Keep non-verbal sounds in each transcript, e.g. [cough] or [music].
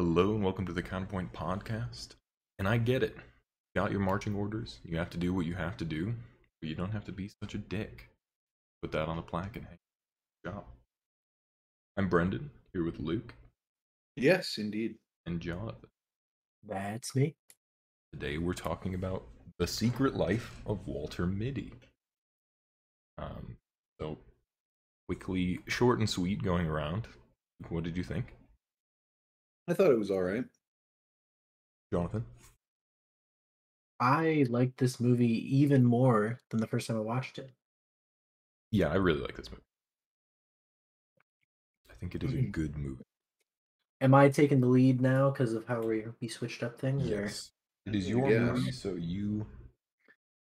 Hello and welcome to the Counterpoint Podcast. And I get it. You got your marching orders. You have to do what you have to do, but you don't have to be such a dick. Put that on a plaque and hang it on your. I'm Brendon, here with Luke Yes, indeed. and Jonathon. That's me. Today we're talking about the secret life of Walter Mitty. Um, so quickly, short and sweet, going around. What did you think, I thought it was all right. Jonathon? I liked this movie even more than the first time I watched it. Yeah, I really like this movie. I think it is a Mhm. good movie. Am I taking the lead now because of how we we switched up things? Or Yes. It is your guess. movie, so you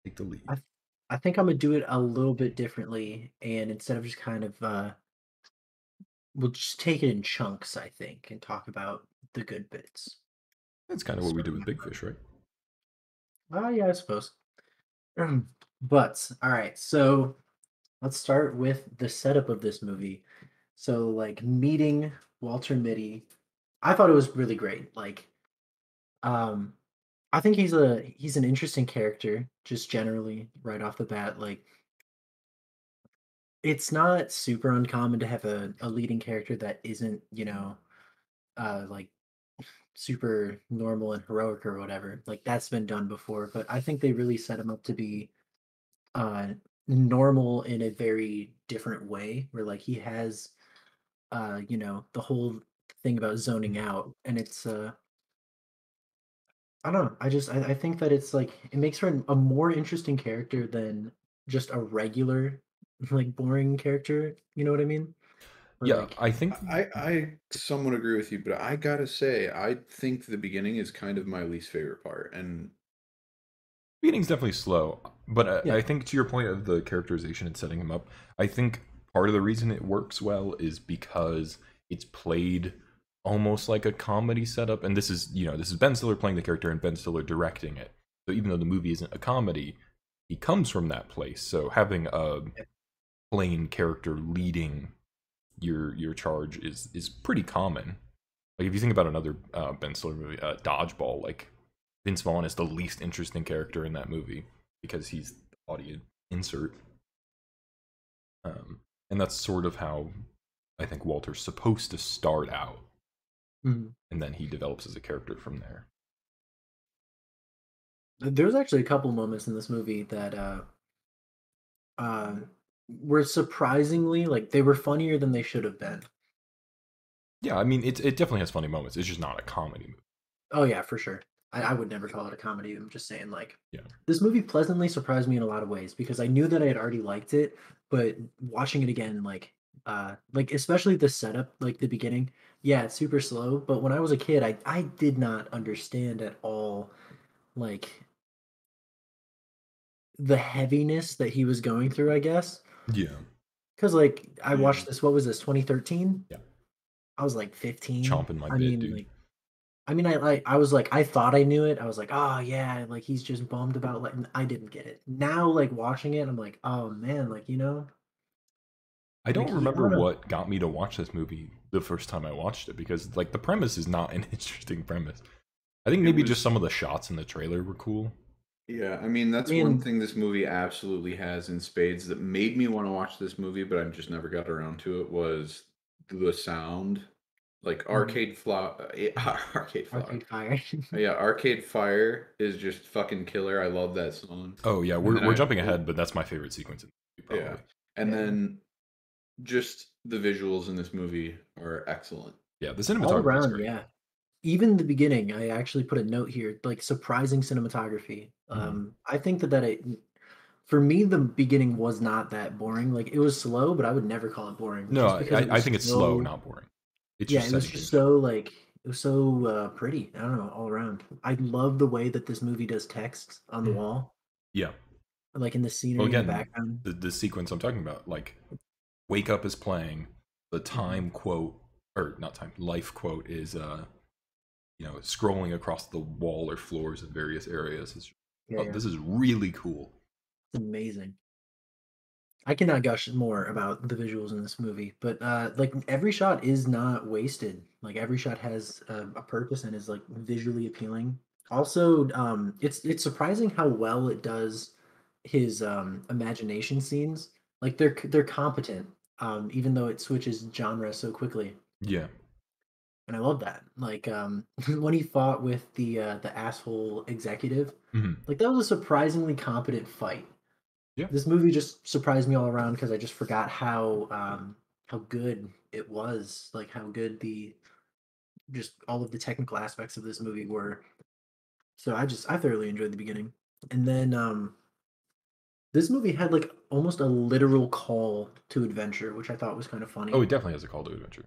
take the lead. I- I think I'm gonna do it a little bit differently, and instead of just kind of uh, we'll just take it in chunks. I think and talk about the good bits. That's kind of what we do with Big Fish, right? Oh yeah, I suppose. [clears throat] but all right, so let's start with the setup of this movie. So like meeting Walter Mitty, I thought it was really great. Like, um, I think he's a he's an interesting character, just generally right off the bat. Like, it's not super uncommon to have a, a leading character that isn't, you know, uh, like super normal and heroic or whatever. Like that's been done before, but I think they really set him up to be uh normal in a very different way where like he has uh you know the whole thing about zoning out and it's uh I don't know. I just I, I think that it's like it makes her a more interesting character than just a regular [laughs] like boring character. You know what I mean? Where, Yeah, like, I think I, I somewhat agree with you, but I gotta say, I think the beginning is kind of my least favorite part. And beginning's definitely slow, but uh, Yeah. I think to your point of the characterization and setting him up, I think part of the reason it works well is because it's played almost like a comedy setup, and this is you know this is Ben Stiller playing the character and Ben Stiller directing it. So even though the movie isn't a comedy, he comes from that place. So having a plain character leading your your charge is is pretty common. Like if you think about another uh, Ben Stiller movie, uh, Dodgeball, like Vince Vaughn is the least interesting character in that movie because he's the audience insert. Um, and that's sort of how I think Walter's supposed to start out, mhm. and then he develops as a character from there. There's actually a couple moments in this movie that uh uh were surprisingly like they were funnier than they should have been. Yeah, I mean, it it definitely has funny moments. It's just not a comedy movie. Oh yeah, for sure. I, I would never call it a comedy. I'm just saying like Yeah. this movie pleasantly surprised me in a lot of ways because I knew that I had already liked it, but watching it again, like uh like especially the setup, like the beginning, yeah, it's super slow. But when I was a kid, I I did not understand at all like the heaviness that he was going through, I guess. Yeah, Because like I Yeah. watched this, what was this, 2013? Yeah. I was like 15. chomping my I bit, mean, dude. like, I mean, I like, I was like, I thought I knew it. I was like, oh yeah, like he's just bummed about like. I didn't get it. Now, like watching it, I'm like, oh man, like you know, I don't like, remember what got me to watch this movie the first time I watched it because like the premise is not an [laughs] interesting premise. I think maybe was- just some of the shots in the trailer were cool. Yeah, I mean, that's I one thing this movie absolutely has in spades that made me want to watch this movie, but I just never got around to it was the sound. Like mm-hmm. Arcade Flower, Arcade Flower. Arcade Fire. [laughs] Yeah, Arcade Fire is just fucking killer. I love that song. Oh yeah, we're we're I- jumping ahead, but that's my favorite sequence in the movie. Yeah. And Yeah. then just the visuals in this movie are excellent. Yeah, the All cinematography is around, great. yeah. Even the beginning, I actually put a note here, like surprising cinematography. Mhm. Um, I think that that it, for me, the beginning was not that boring. Like it was slow, but I would never call it boring. No, I, it I think it's slow, not boring. It's yeah, just it was just so like it was so uh, pretty. I don't know, all around. I love the way that this movie does text on the Mhm. wall, yeah. like in the scenery Well, in the again, background. the the sequence I'm talking about, like "Wake Up" is playing. The Mm-hmm. time quote, or not time, life quote is, uh, you know, scrolling across the wall or floors of various areas. It's, Yeah, oh, yeah. this is really cool. It's amazing. I cannot gush more about the visuals in this movie, but uh, like every shot is not wasted. Like every shot has a, a purpose and is like visually appealing. Also, um, it's it's surprising how well it does his um, imagination scenes. Like they're they're competent, um, even though it switches genre so quickly. Yeah. And I love that. Like um, [laughs] when he fought with the uh, the asshole executive, Mhm. like that was a surprisingly competent fight. Yeah. This movie just surprised me all around because I just forgot how um how good it was, like how good the just all of the technical aspects of this movie were. So I just I thoroughly enjoyed the beginning. And then um this movie had like almost a literal call to adventure, which I thought was kind of funny. Oh, it definitely has a call to adventure.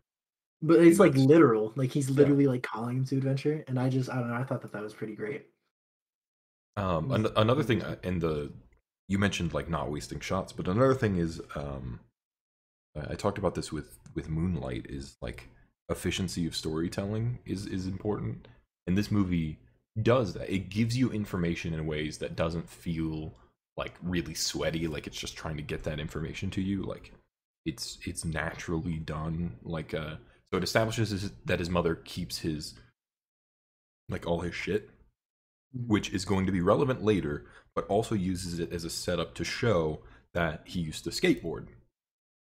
But it's like literal, like he's Yeah. literally like calling him to adventure, and I just I don't know, I thought that that was pretty great. Um, an- another thing uh, in the you mentioned like not wasting shots, but another thing is um, I talked about this with with Moonlight is like efficiency of storytelling is is important, and this movie does that. It gives you information in ways that doesn't feel like really sweaty, like it's just trying to get that information to you. Like it's it's naturally done. Like uh, so it establishes his, that his mother keeps his like all his shit mm-hmm. which is going to be relevant later, but also uses it as a setup to show that he used to skateboard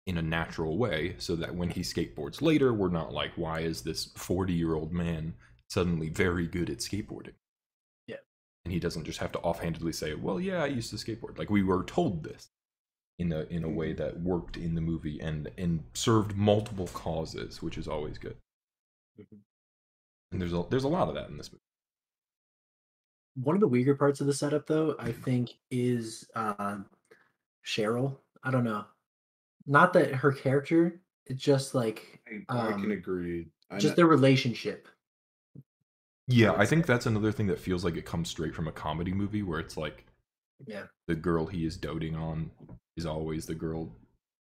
in a natural way, so that when he skateboards later, we're not like, why is this 40 year old man suddenly very good at skateboarding? Yeah. And he doesn't just have to offhandedly say, well, yeah, I used to skateboard. Like, we were told this in a, in a way that worked in the movie and, and served multiple causes, which is always good. Mhm. And there's a, there's a lot of that in this movie. One of the weaker parts of the setup, though, I think, is uh, Cheryl. I don't know. Not that her character, it's just like I, I can Um, agree. I just know- their relationship. Yeah, I think that's another thing that feels like it comes straight from a comedy movie where it's like Yeah. the girl he is doting on is always the girl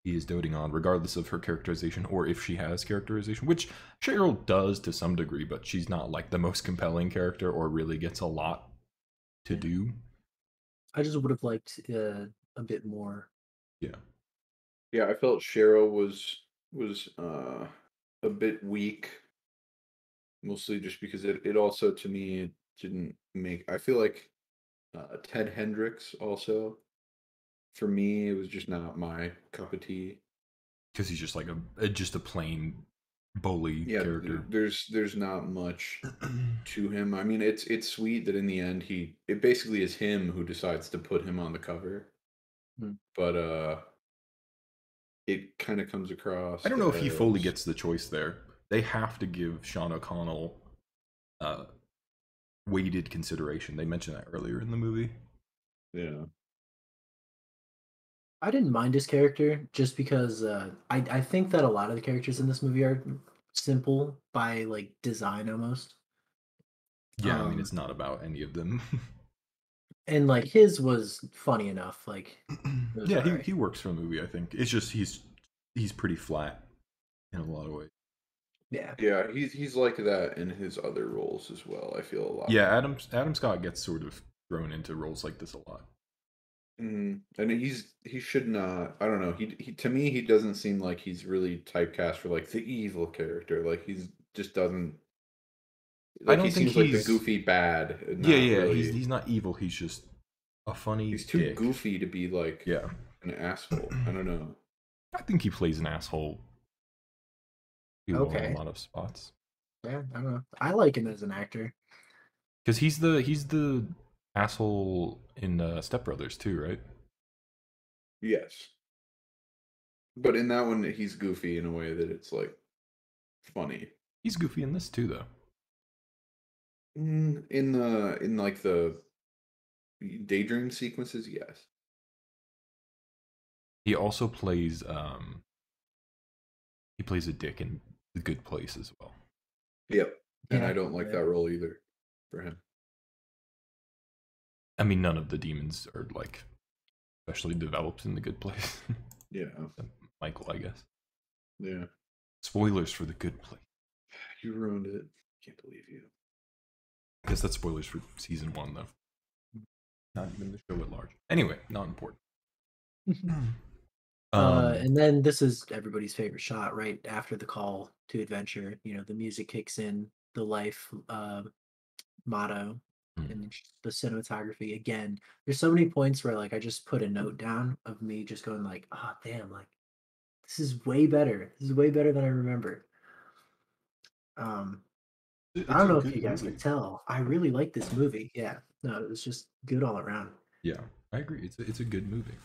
he is doting on, regardless of her characterization or if she has characterization, which Cheryl does to some degree, but she's not like the most compelling character or really gets a lot to do. I just would have liked uh, a bit more. Yeah. Yeah, I felt Cheryl was was uh a bit weak. Mostly just because it, it also to me didn't make I feel like uh, Ted Hendricks also for me it was just not my cup of tea. Because he's just like a, just a plain bully Yeah, character. there's there's not much [clears throat] to him. I mean, it's it's sweet that in the end he it basically is him who decides to put him on the cover. Hmm. But uh it kind of comes across I don't know if he fully gets the choice there. They have to give Sean O'Connell uh, weighted consideration. They mentioned that earlier in the movie. yeah. I didn't mind his character just because uh, I I think that a lot of the characters in this movie are simple by like design almost, Yeah, I Um, mean, it's not about any of them. [laughs] and like his was funny enough. Like [clears throat] yeah, he, alright. he works for the movie. I think it's just he's he's pretty flat in a lot of ways. yeah, Yeah, he's he's like that in his other roles as well. I feel a lot. Yeah, Adam Adam Scott gets sort of thrown into roles like this a lot. Mm, and he's he should not. I don't know. He he to me he doesn't seem like he's really typecast for like the evil character. Like he's just doesn't. Like don't he think seems like the he's- goofy bad. and yeah, not yeah, really- he's he's not evil. He's just a funny. he's too dick. goofy to be like Yeah, an asshole. I [clears throat] don't know. I think he plays an asshole. pretty well Okay. a lot of spots yeah. I don't know. I like him as an actor. because he's the he's the asshole in uh, Step Brothers too, right? Yes, but in that one he's goofy in a way that it's like funny. He's goofy in this too, though. Mm, in the in like the daydream sequences, yes. He also plays um he plays a dick in The Good Place as well. Yep. And Yeah, I don't like yeah. that role either for him. I mean, none of the demons are like especially developed in The Good Place. [laughs] Yeah. Michael, I guess. Yeah. Spoilers for The Good Place. You ruined it. Can't believe you. I guess that's spoilers for season one, though. Not even the show at large. Anyway, not important. [laughs] Uh, Um, and then this is everybody's favorite shot right after the call to adventure. You know, the music kicks in, the life uh, motto. And the cinematography. Again, there's so many points where like I just put a note down of me just going like, "Oh, damn! Like this is way better. This is way better than I remember." Um, it- I don't know if you guys movie. can tell. I really like this movie. Yeah, no, it was just good all around. Yeah, I agree. It's a, it's a good movie.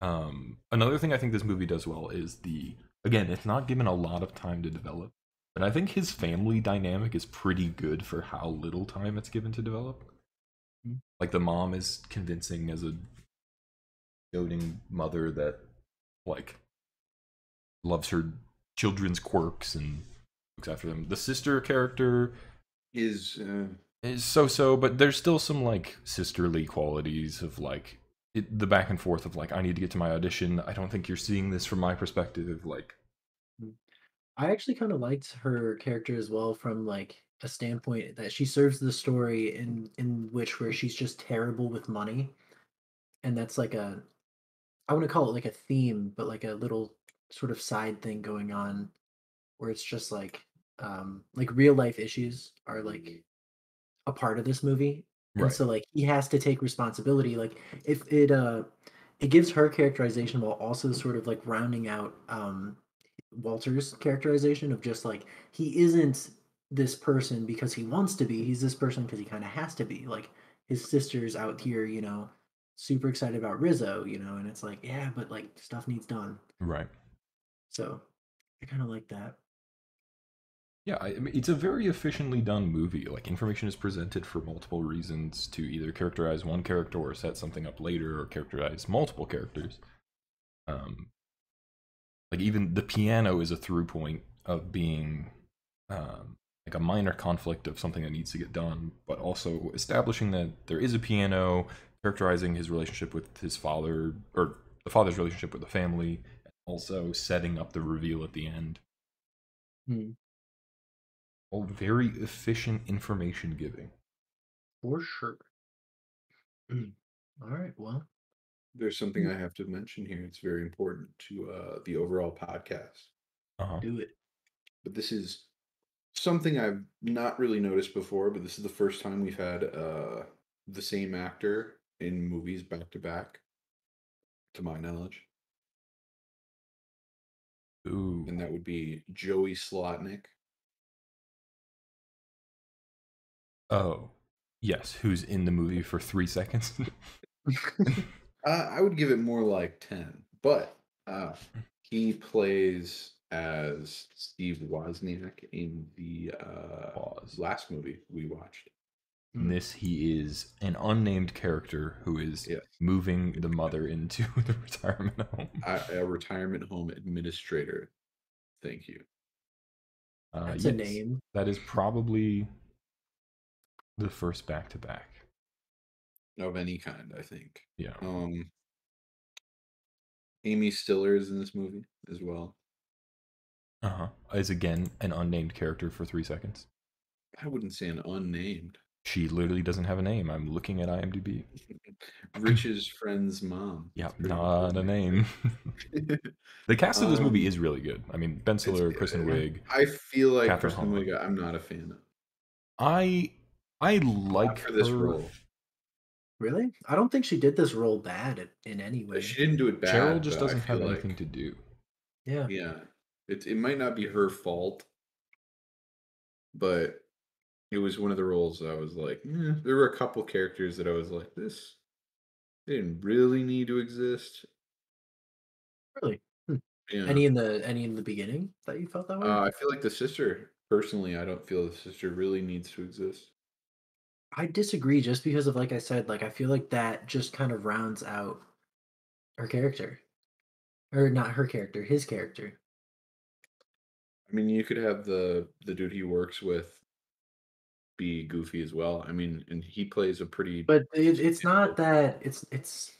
Um, another thing I think this movie does well is the again, it's not given a lot of time to develop, but I think his family dynamic is pretty good for how little time it's given to develop. Mhm. Like the mom is convincing as a doting mother that like loves her children's quirks and looks after them. The sister character Is uh, is so so, but there's still some like sisterly qualities of like it, the back and forth of like I need to get to my audition. I don't think you're seeing this from my perspective. Like, I actually kind of liked her character as well from like a standpoint that she serves the story in in which where she's just terrible with money, and that's like a I want to call it like a theme, but like a little sort of side thing going on where it's just like um like real life issues are like a part of this movie and Right. so like he has to take responsibility like if it uh it gives her characterization while also sort of like rounding out um walter's characterization of just like he isn't this person because he wants to be he's this person because he kind of has to be like his sister's out here you know super excited about rizzo you know and it's like yeah but like stuff needs done right. so i kind of like that Yeah, I, mean, it's a very efficiently done movie. Like, information is presented for multiple reasons to either characterize one character or set something up later or characterize multiple characters. Um, like even the piano is a through point of being um, like a minor conflict of something that needs to get done, but also establishing that there is a piano, characterizing his relationship with his father or the father's relationship with the family, and also setting up the reveal at the end. Hmm. All very efficient information giving. for sure [clears throat] all right well there's something I have to mention here. It's very important to uh, the overall podcast. Uh-huh. do it But this is something I've not really noticed before. But this is the first time we've had uh, the same actor in movies back to back, to my knowledge, Ooh. and that would be Joey Slotnick. Oh, yes. Who's in the movie for three seconds? [laughs] [laughs] Uh, I would give it more like 10, but uh, he plays as Steve Wozniak in the uh, last movie we watched. In this, he is an unnamed character who is Yes. moving the mother into [laughs] the retirement home. A, a retirement home administrator. Thank you. Uh, that's a name That is probably the first back to back. Of any kind, I think. Yeah. Um, Amy Stiller is in this movie as well. Uh huh. Is again an unnamed character for three seconds. I wouldn't say an unnamed. She literally doesn't have a name. I'm looking at IMDb. [laughs] Rich's friend's mom. Yeah, not a name. [laughs] the [laughs] cast of this movie Um, is really good. I mean, Ben Stiller, Kristen. Wiig. I feel like Kathryn Kristen. Wiig. I'm not a fan of. I I like Not for this her- role. Really i don't think she did this role bad in- in any way She didn't do it bad. Cheryl just doesn't have feel anything to do. yeah Yeah, it it might not be her fault, but it was one of the roles that I was like, eh, there were a couple characters that I was like, this they didn't really need to exist. really Yeah, any in the any in the beginning that you felt that way uh, I feel like the sister. Personally, I don't feel the sister really needs to exist. I disagree just because of like I said, like I feel like that just kind of rounds out her character. Or not her character, his character. I mean, you could have the the dude he works with be goofy as well. I mean, and he plays a pretty. But it, it's not that it's it's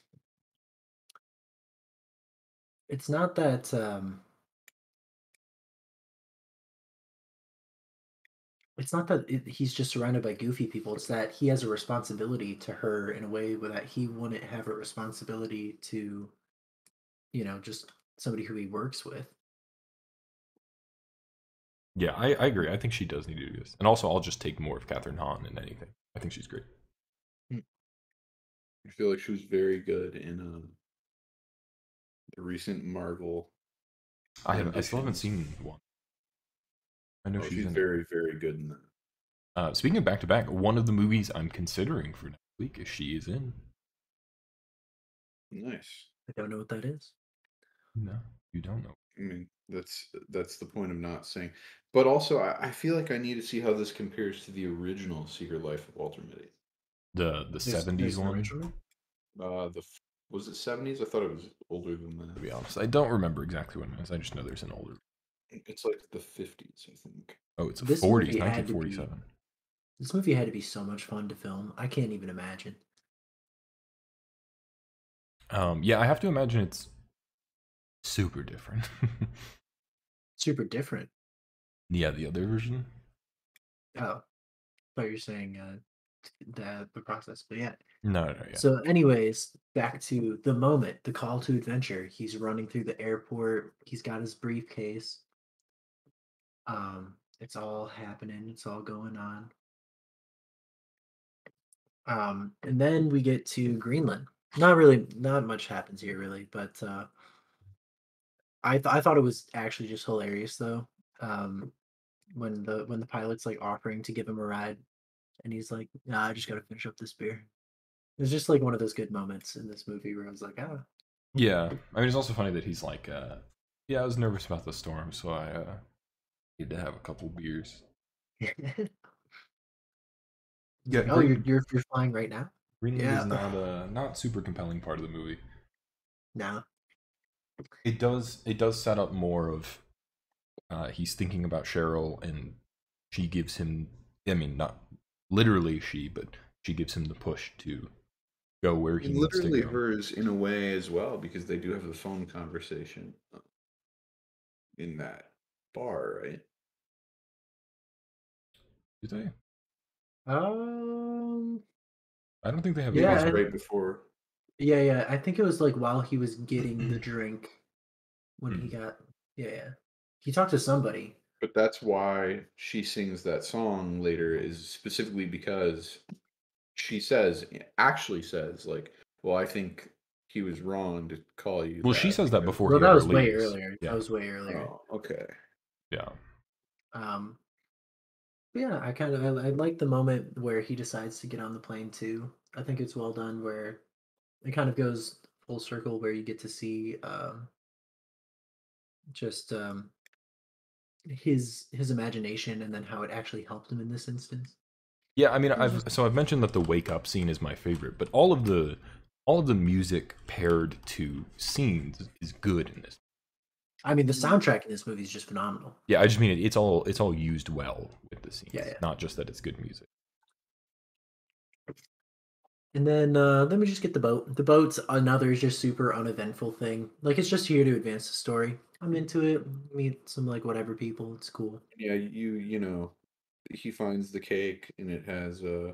it's not that um it's not that it, he's just surrounded by goofy people. It's that he has a responsibility to her in a way that he wouldn't have a responsibility to you know, just somebody who he works with. Yeah, I, I agree. I think she does need to do this. And also, I'll just take more of Kathryn Hahn in anything. I think she's great. I feel like she was very good in um, the recent Marvel. I haven't. I still haven't seen one. I know Oh, she's, she's in. it. very, very good in that. Uh, speaking of back to back, one of the movies I'm considering for next week is she is in. Nice. I don't know what that is. No, you don't know. I mean, that's that's the point of not saying. But also, I, I feel like I need to see how this compares to the original Secret Life of Walter Mitty. The the There's- seventies there's one. original? Uh, the was it seventies? I thought it was older than that. To be honest, I don't remember exactly when it is. I just know there's an older. It's like the fifties, I think. Oh, it's a This forties, movie had to be- forty-seven. This movie had to be so much fun to film. I can't even imagine. Um, yeah, I have to imagine it's super different. [laughs] Super different. yeah, the other version. Oh, thought you were saying uh, the the process, but yeah. No, no, yeah. So, anyways, back to the moment, the call to adventure. He's running through the airport. He's got his briefcase. Um, it's all happening. It's all going on. Um, and then we get to Greenland. Not really, not much happens here, really. But uh, I th- I thought it was actually just hilarious though. Um, when the when the pilot's like offering to give him a ride, and he's like, "Nah, I just gotta finish up this beer." It was just like one of those good moments in this movie where I was like, "Ah, Yeah, I mean, it's also funny that he's like, uh, yeah, I was nervous about the storm, so I uh, need to have a couple beers. Yeah, oh, Green- you're, you're you're flying right now? Greenland Yeah. is not a [laughs] not super compelling part of the movie. No. It does it does set up more of uh, he's thinking about Cheryl and she gives him I mean not literally she but she gives him the push to go where he And needs literally to go. hers in a way as well because they do have the phone conversation uh, in that bar, right? Do they? Um. I don't think they have. It Yeah, was right before. Yeah, yeah. I think it was like while he was getting the drink when he got. Yeah, yeah. He talked to somebody. But that's why she sings that song later is specifically because she says actually says like, well, I think he was wrong to call you. Well, she says that because-" before Well, that was way earlier. Yeah. That was way earlier. Oh, okay. Yeah. Um. Yeah, I kind of I, I like the moment where he decides to get on the plane too. I think it's well done where it kind of goes full circle where you get to see um just um his his imagination and then how it actually helped him in this instance. Yeah, I mean, I've so I've mentioned that the wake up scene is my favorite, but all of the all of the music paired to scenes is good in this. I mean, the soundtrack in this movie is just phenomenal. Yeah, I just mean it, it's all it's all used well with the scenes, Yeah, yeah. not just that it's good music. And then uh let me just get the boat. The boat's another just super uneventful thing. Like it's just here to advance the story. I'm into it. Meet some like whatever people. It's cool. Yeah, you you know, he finds the cake and it has uh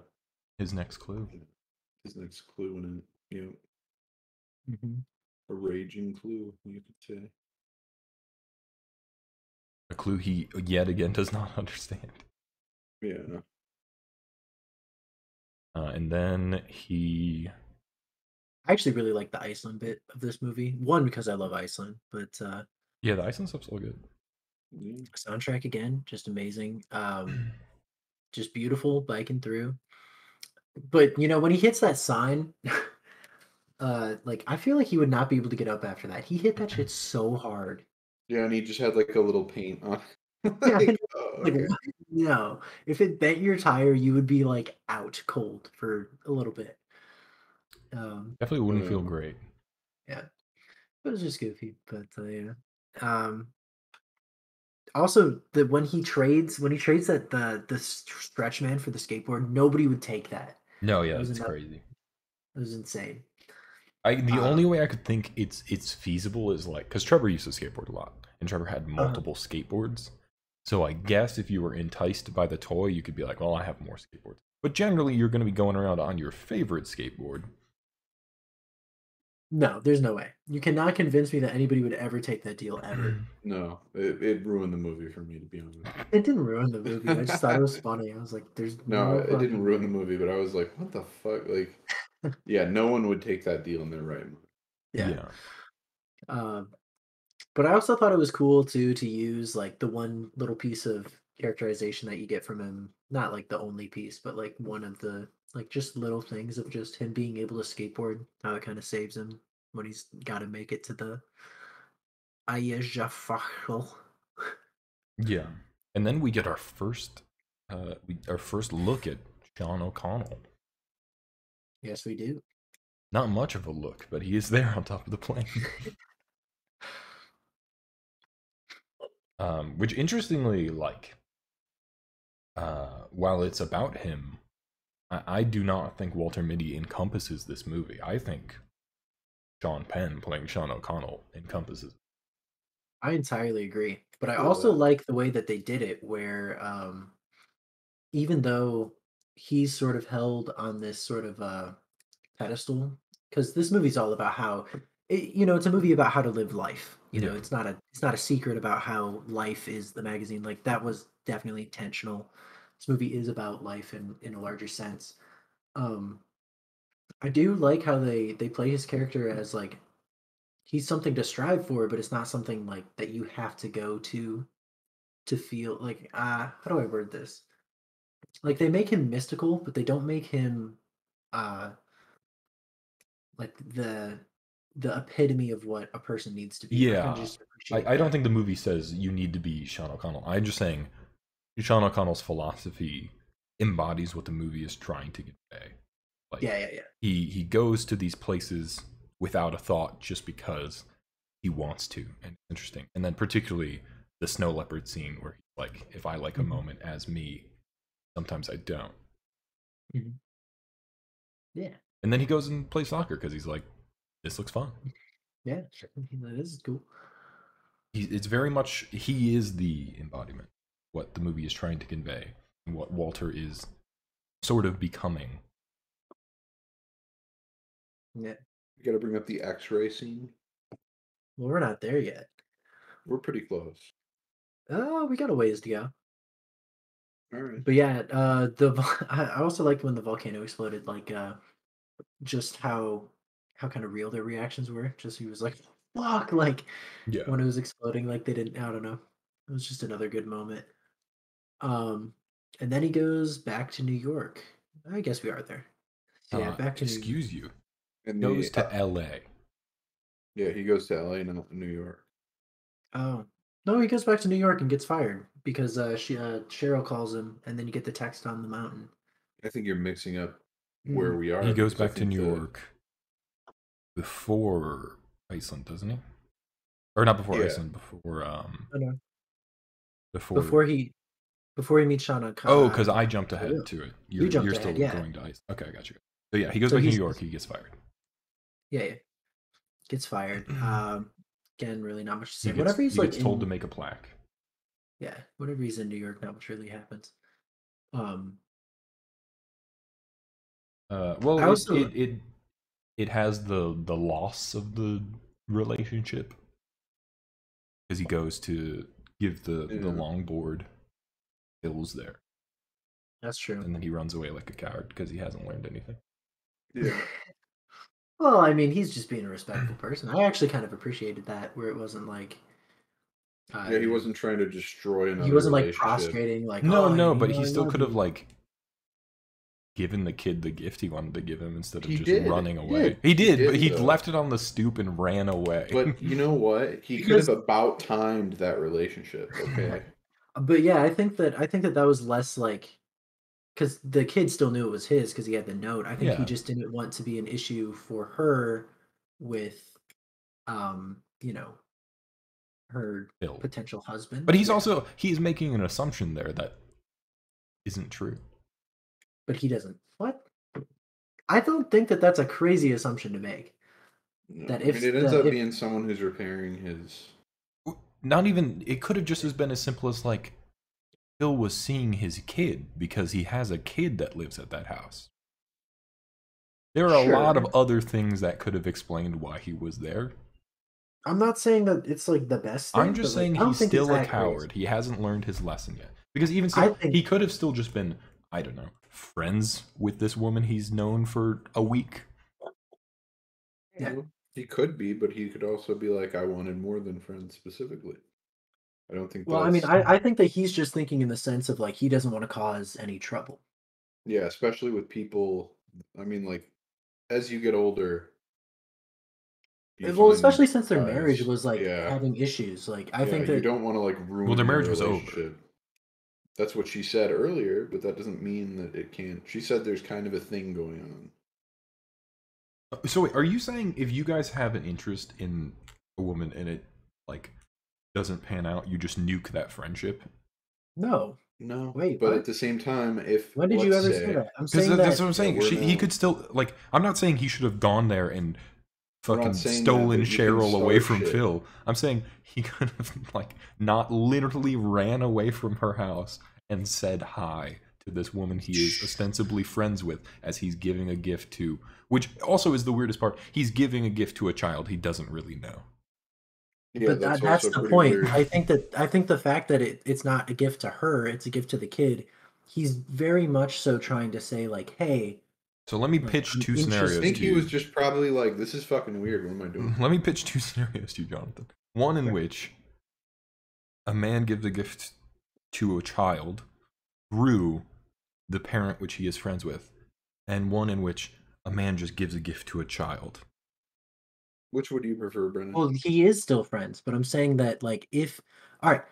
His next clue. his next clue in it. You know, Mm-hmm. a raging clue, you could say. A clue he yet again does not [laughs] understand. Yeah. Uh, and then he I actually really like the Iceland bit of this movie. One because I love Iceland, but uh yeah, the Iceland stuff's all good. soundtrack again, just amazing. Um [clears throat] just beautiful biking through. But you know, when he hits that sign, [laughs] uh like I feel like he would not be able to get up after that. He hit that shit so hard. Yeah, and he just had like a little paint on. [laughs] Yeah, like, [laughs] oh, Like okay. no. If it bent your tire, you would be like out cold for a little bit. Um Definitely wouldn't feel great. it was just goofy, but uh, yeah. Um also the when he trades when he trades that the the stretch man for the skateboard, nobody would take that. No, yeah, it Wasn't it's that- crazy. It was insane. I the Uh, only way I could think it's it's feasible is like because Trevor used to skateboard a lot, and Trevor had Uh-huh. multiple skateboards. So I guess if you were enticed by the toy, you could be like, "Well, I have more skateboards." But generally, you're going to be going around on your favorite skateboard. No, there's no way. You cannot convince me that anybody would ever take that deal [clears throat] ever. No, it, it ruined the movie for me to be honest. it didn't ruin the movie. I just thought it was [laughs] funny. I was like, "There's No, no it didn't ruin the movie, but I was like, what the fuck? Like, yeah, no one would take that deal in their right mind. Yeah. Um, but I also thought it was cool too to use like the one little piece of characterization that you get from him. Not like the only piece, but like one of the like just little things of just him being able to skateboard. How it kind of saves him when he's got to make it to the Ayajafachel. Yeah. And then we get our first uh we, our first look at Sean O'Connell. Yes, we do. Not much of a look, but he is [laughs] there on top of the plane. um, which interestingly, like, uh, while it's about him, I, I do not think Walter Mitty encompasses this movie. I think Sean Penn playing Sean O'Connell encompasses. I entirely agree. But I Cool. also like the way that they did it, where um, even though he's sort of held on this sort of uh, pedestal, because this movie's all about how, it, you know, it's a movie about how to live life. You know, Yeah. it's not a it's not a secret about how life is the magazine. Like that was definitely intentional. This movie is about life in in a larger sense. Um, I do like how they they play his character as like he's something to strive for, but it's not something like that you have to go to to feel like uh how do I word this? Like they make him mystical, but they don't make him uh like the the epitome of what a person needs to be. I Yeah. just I, I don't think the movie says you need to be Sean O'Connell. I'm just saying Sean O'Connell's philosophy embodies what the movie is trying to convey. Like, Yeah, yeah, yeah. he he goes to these places without a thought just because he wants to and it's interesting and then particularly the snow leopard scene where he's like if i like a Mhm. moment as me sometimes i don't mm-hmm. Yeah. and then he goes and plays soccer because he's like this looks fun Yeah. This is cool. he, it's very much he is the embodiment what the movie is trying to convey and what walter is sort of becoming Yeah. You got to bring up the X-ray scene. Well, we're not there yet. We're pretty close. Oh, we got a ways to go. All right. But yeah, uh, the [laughs] I I also liked when the volcano exploded, like uh, just how how kind of real their reactions were. Just he was like, [laughs] "Fuck!" Like yeah when it was exploding, like they didn't. I don't know. It was just another good moment. Um, and then he goes back to New York. I guess we are there. So yeah, Uh, back to New excuse you And goes the- to la yeah, he goes to LA, not New York. Oh no, he goes back to New York and gets fired because uh, she uh, Cheryl calls him, and then you get the text on the mountain. I think you're mixing up where we are. he goes back to new the- york before iceland doesn't he or not before Yeah. iceland before um Oh, no. before, Before he, before he meets Shauna. oh because i jumped ahead yeah. to it you're, jumped you're still yeah. going to ice okay i got you so yeah he goes So back to new york he gets fired Yeah, yeah. Gets fired. [clears throat] Um, again, really not much to he say. gets, whenever he's he like gets told to make a plaque yeah, whenever he's in New York, not much really happens. Um, uh well it, also- it, it it has the the loss of the relationship because he goes to give the the longboard hills there that's true. and then he runs away like a coward because he hasn't learned anything [laughs] Yeah. Well, I mean, he's just being a [clears throat] respectful person. I actually kind of appreciated that, where it wasn't like. Uh, yeah, he wasn't trying to destroy another. He wasn't like prostrating, like. No, "Oh, no, but he still could have like given the kid the gift he wanted to give him instead of He just did, running he away. did, He did, but he though. left it on the stoop and ran away. But [laughs] you know what? He could Because- have about timed that relationship. [laughs] Okay. But yeah, I think that I think that that was less like because the kid still knew it was his because he had the note. I think he just didn't want to be an issue for her with, um, you know, her Bill. potential husband. But he's Yeah, also he's making an assumption there that isn't true. but he doesn't. What? I don't think that that's a crazy assumption to make. No, That I if mean, it ends the- up if- being someone who's repairing his. Not even it could have just as been as simple as like Phil was seeing his kid because he has a kid that lives at that house. There are a lot of other things that could have explained why he was there. I'm not saying that it's like the best. Thing, I'm just but, like, saying he's still a that crazy. coward. He hasn't learned his lesson yet. Because even so, think- he could have still just been, I don't know, friends with this woman he's known for a week. Yeah. He could be, but he could also be like, I wanted more than friends specifically. I don't think. Well, I mean, I, I think that he's just thinking in the sense of like he doesn't want to cause any trouble. yeah, especially with people. I mean, like as you get older. You well, especially since their marriage was like yeah, having issues. Like I yeah, think you don't want to like ruin. their marriage was over. That's what she said earlier, but that doesn't mean that it can't. She said there's kind of a thing going on. Uh, so wait, are you saying if you guys have an interest in a woman and it like doesn't pan out, you just nuke that friendship? no. No, Wait, but what? at the same time, if When did you let's ever say, say that? I'm Because saying that's what I'm saying. She, he could still like. I'm not saying he should have gone there and We're not fucking stolen but you can Cheryl away from shit. Phil. I'm saying he [laughs] could have like not literally ran away from her house and said hi to this woman he is ostensibly friends with as he's giving a gift to. Which also is the weirdest part. He's giving a gift to a child he doesn't really know. Yeah, but that, that's the point. weird. I think that I think the fact that it, it's not a gift to her, it's a gift to the kid. He's very much so trying to say like, hey, So let me pitch I'm two interested- scenarios I think to he you. was just probably like, "This is fucking weird. What am I doing?" [laughs] Let me pitch two [laughs] scenarios to you, Jonathon. One in which a man gives a gift to a child through the parent which he is friends with, and one in which a man just gives a gift to a child. Which would you prefer, Brennan? well, he is still friends. But I'm saying that like if all right,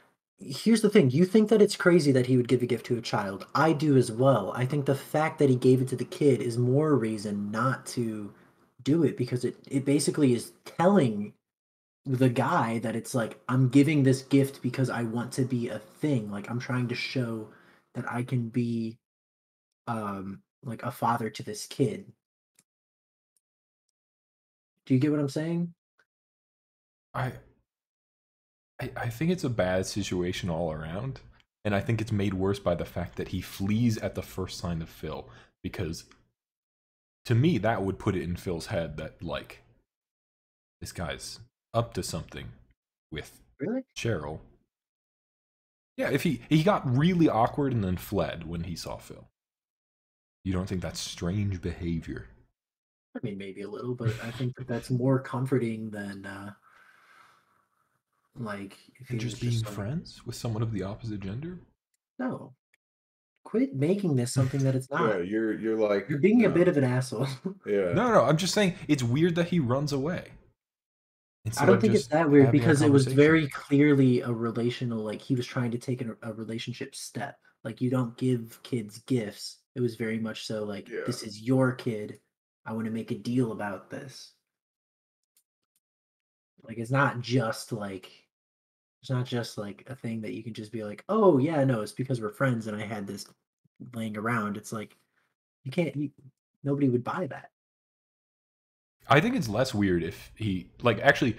here's the thing. You think that it's crazy that he would give a gift to a child. I do as well. I think the fact that he gave it to the kid is more reason not to do it because it, it basically is telling the guy that it's like I'm giving this gift because I want to be a thing. Like I'm trying to show that I can be um like a father to this kid. Do you get what I'm saying? I, I, I think it's a bad situation all around, and I think it's made worse by the fact that he flees at the first sign of Phil. Because, to me, that would put it in Phil's head that like, this guy's up to something with Really? Cheryl. Yeah, if he he got really awkward and then fled when he saw Phil. You don't think that's strange behavior? I mean, maybe a little, but I think that that's more comforting than uh like if he And just being like, friends with someone of the opposite gender? No, quit making this something that it's not. [laughs] yeah, not. you're you're like You're being a bit of an asshole. [laughs] yeah. No, no, I'm just saying it's weird that he runs away. I don't think it's that weird because it was very clearly a relational. Like he was trying to take a, a relationship step. Like you don't give kids gifts. It was very much so like Yeah. this is your kid. I want to make a deal about this. Like it's not just like it's not just like a thing that you can just be like, oh yeah, no, it's because we're friends and I had this laying around. It's like you can't. You, nobody would buy that. I think it's less weird if he like actually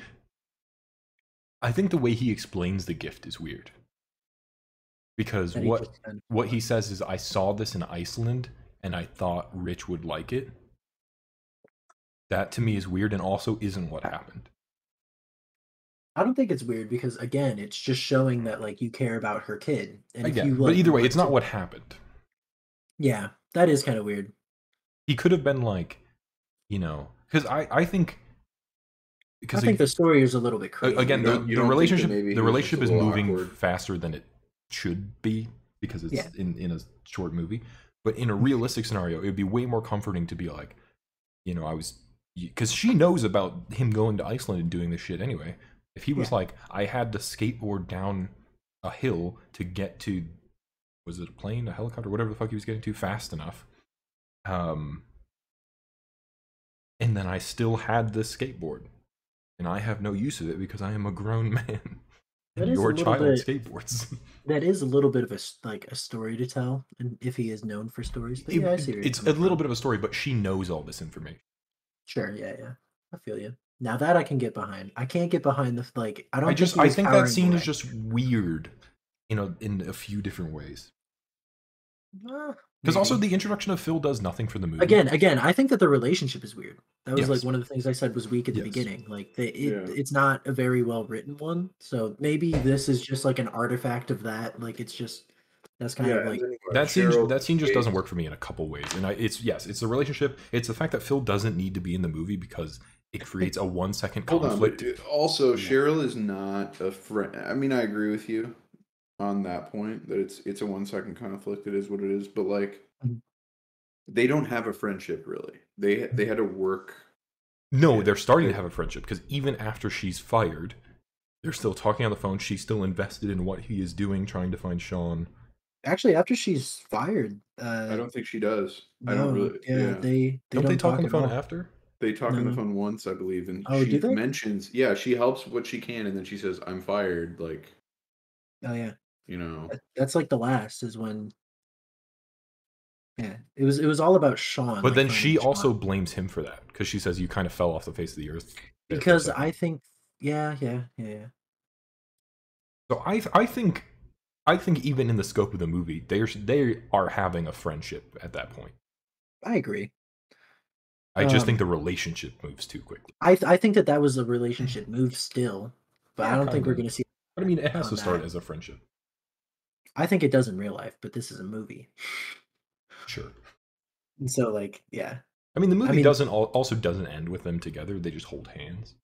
I think the way he explains the gift is weird. Because that what what he says is I saw this in Iceland and I thought Rich would like it. That to me is weird and also isn't what happened. I don't think it's weird because again, it's just showing that like you care about her kid. And if Again, you, but like, either way, it's not what happened. Yeah, that is kind of weird. He could have been like, you know, because I I think I because think the story is a little bit crazy. again You the, don't- you the don't think that relationship maybe he the was just relationship a is little moving awkward? faster than it should be because it's Yeah. in in a short movie but in a realistic scenario it would be way more comforting to be like you know i was because she knows about him going to iceland and doing this shit anyway if he was Yeah. like i had to skateboard down a hill to get to was it a plane a helicopter whatever the fuck he was getting to fast enough um and then i still had this skateboard and I have no use of it because I am a grown [laughs] man. That And your child bit- skateboards. [laughs] that is a little bit of a like a story to tell, and if he is known for stories, but yeah, I see it's a little bit of a story, but she knows all this information. Sure, yeah, yeah, I feel you. Now that I can get behind, I can't get behind the like. I don't. I just think I think that cowering scene is just weird in a in a few different ways. Uh, Because also the introduction of Phil does nothing for the movie. again, again, I think that the relationship is weird. That was Yes. like one of the things I said was weak at the Yes. beginning. Like they, it, Yeah. it's not a very well written one. So maybe this is just like an artifact of that. Like it's just that's kind of like then, uh, that scene Cheryl that scene just doesn't work for me in a couple ways. And I, it's yes, it's the relationship. It's the fact that Phil doesn't need to be in the movie because it creates a one second Hold on, but conflict. also Yeah. Cheryl is not a friend. I mean, I agree with you on that point that it's it's a one second conflict. It is what it is, but like Mhm. they don't have a friendship really. They they had to work. No, Yeah. they're starting to have a friendship because even after she's fired, they're still talking on the phone. She's still invested in what he is doing, trying to find Sean. actually after she's fired. Uh, I don't think she does. I no, don't really. Yeah, Yeah, they they Don't, don't, they talk on the phone all. after? They talk on the phone once, I believe, and Oh, she mentions yeah she helps what she can, and then she says I'm fired. Like Oh yeah, you know. That's like the last is when. Yeah, it was it was all about Sean. But like, then she Sean. also blames him for that because she says you kind of fell off the face of the earth. there for a because. I think yeah yeah yeah yeah So I I think I think even in the scope of the movie, they are they are having a friendship at that point. I agree. I just Um, think the relationship moves too quickly. I th- I think that that was a relationship move still, but Yeah, I don't think we're gonna see. But I mean, it has to start that. as a friendship. I think it does in real life, but this is a movie, Sure. and so like yeah I mean, the movie mean- doesn't also doesn't end with them together. They just hold hands.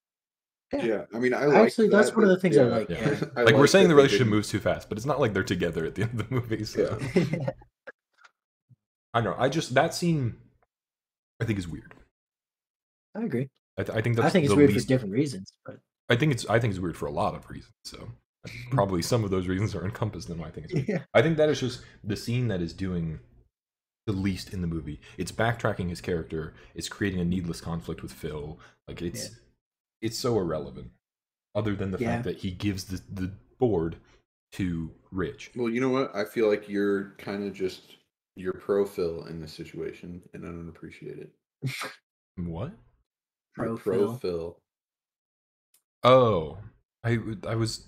Yeah, I mean, I like Actually, that's one of the things I like, Yeah. yeah. [laughs] I like we're saying, the relationship didn't- moves too fast, but it's not like they're together at the end of the movie. [laughs] So Yeah. I don't know. I just that scene, I think is weird. I agree. I, th- I think that's I think it's weird least, for different reasons, but I think it's I think it's weird for a lot of reasons. So [laughs] probably some of those reasons are encompassed in why I think it's weird. yeah, I think that is just the scene that is doing the least in the movie. It's backtracking his character. It's creating a needless conflict with Phil. Like it's it's so irrelevant. Other than the Yeah. fact that he gives the the board to Rich. Well, you know what? I feel like you're kind of just you're pro Phil in this situation, and I don't appreciate it. What? You're Pro I Phil. Phil. Oh, I w- I was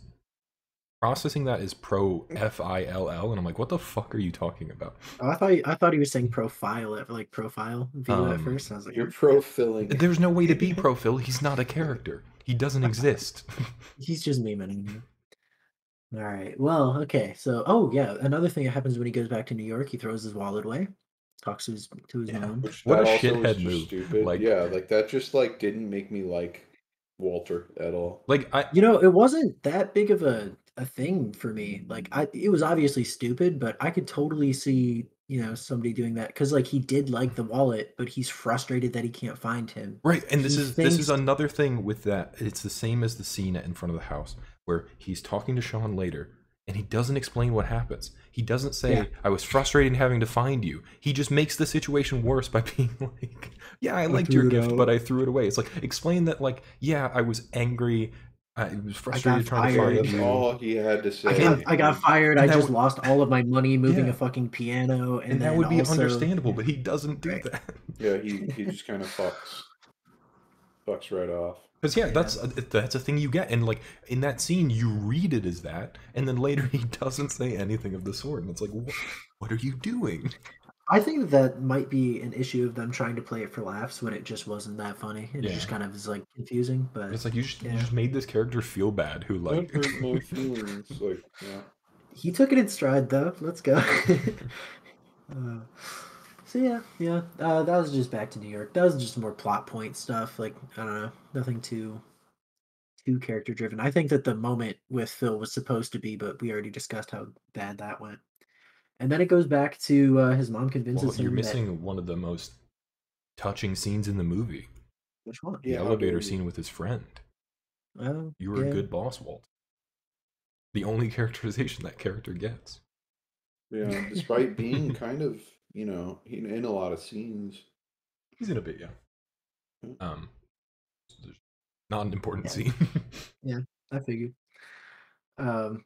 processing that as pro F I L L, and I'm like, what the fuck are you talking about? oh, I thought I thought he was saying profile at like profile view at Um, first. I was like, You're pro filling. There's no way to be [laughs] pro Phil. He's not a character. He doesn't exist. [laughs] he's just memeing. you. All right. Well, okay. So, oh yeah, another thing that happens when he goes back to New York, he throws his wallet away, talks to his to his Yeah. mom. Which What a shithead move. Stupid. Like- yeah, like that just like didn't make me like Walter at all. like I You know, it wasn't that big of a a thing for me. Like, I it was obviously stupid, but I could totally see you know somebody doing that because like he did like the wallet, but he's frustrated that he can't find him. Right, and this He is this is another thing with that. It's the same as the scene in front of the house where he's talking to Sean later, and he doesn't explain what happens. He doesn't say, Yeah. "I was frustrated in having to find you." He just makes the situation worse by [laughs] being like, "Yeah, I liked your gift, out." but I threw it away." It's like explain that, like, "Yeah, I was angry. I was frustrated trying to find you." all he had to say. I got I got fired. And I just would- lost all of my money moving Yeah. a fucking piano, and, and that would be also- understandable, but he doesn't do Right. that. Yeah, he [laughs] he just kind of fucks fucks right off. Because yeah, Yeah. that's a, that's a thing you get, and like in that scene, you read it as that, and then later [laughs] he doesn't say anything of the sort, and it's like, what, what are you doing? I think that might be an issue of them trying to play it for laughs when it just wasn't that funny. It Yeah. just kind of is like confusing. But It's like you just, you just made this character feel bad, who like, hurt my feelings. Like, yeah. he took it in stride, though. Let's go. [laughs] uh, so yeah, yeah. Uh, that was just back to New York. That was just more plot point stuff. Like I don't know, nothing too too character driven. I think that the moment with Phil was supposed to be, but we already discussed how bad that went. And then it goes back to uh, his mom convinces well, you're him that- missing one of the most touching scenes in the movie, which one? the Yeah, elevator dare scene with his friend. Oh, You were yeah. a good boss, Walt. The only [laughs] characterization that character gets. Yeah, [laughs] despite being kind of, you know, in, in a lot of scenes. He's in a bit, yeah. Um, not an important Yeah. scene. [laughs] Yeah, I figured. Um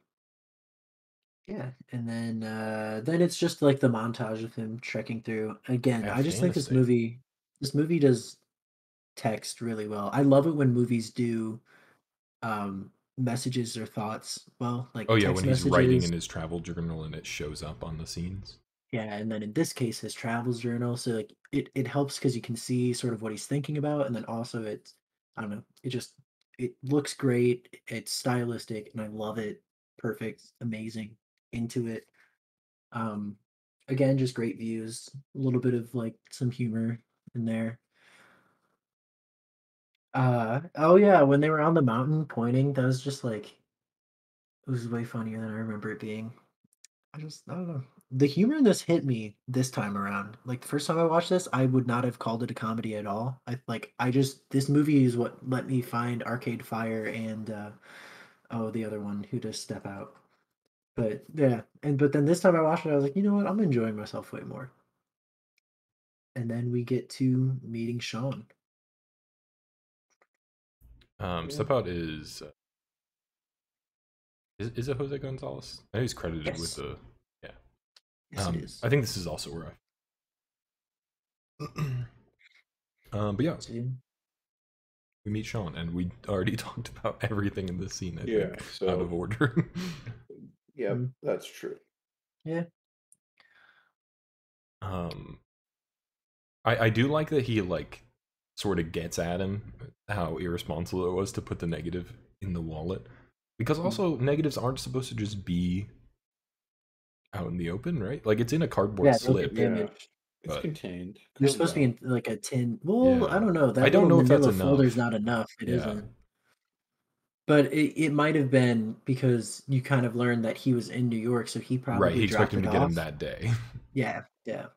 yeah, and then uh then it's just like the montage of him trekking through. Again, I just think this movie this movie does text really well. I love it when movies do um messages or thoughts well, like oh yeah, when he's writing in his travel journal and it shows up on the scenes. Yeah, and then in this case, his travels journal. So like it it helps because you can see sort of what he's thinking about, and then also it's I don't know, it just it looks great. It's stylistic, and I love it. Perfect, amazing, into it. Um, again, just great views. A little bit of like some humor in there. Uh oh yeah, when they were on the mountain pointing, that was just like it was way funnier than I remember it being. I just I don't know. The humor in this hit me this time around. Like the first time I watched this, I would not have called it a comedy at all. I like I just this movie is what let me find Arcade Fire and uh oh the other one who does Step Out. But yeah, and but then this time I watched it, I was like, you know what? I'm enjoying myself way more. And then we get to meeting Sean. Um, Yeah. Step Out is, uh, is is it Jose Gonzalez? I know he's credited Yes. with the. Yes, Um, it is. I think this is also where I. [clears throat] um, but yeah, See? we meet Sean, and we already [laughs] talked about everything in this scene. I Yeah, think, so out of order. [laughs] yeah, that's true. Yeah. Um, I I do like that he like sort of gets at him how irresponsible it was to put the negative in the wallet, because Mm. also negatives aren't supposed to just be out in the open, right? Like it's in a cardboard Yeah, slip. get damaged. It's contained. They're supposed to be in like a tin. Well, Yeah. I don't know. That I don't know if that's manila folder's enough. not enough. It Yeah. not But it, it might have been because you kind of learned that he was in New York, so he probably right, he dropped expected him it to get him that day. [laughs] Yeah, yeah.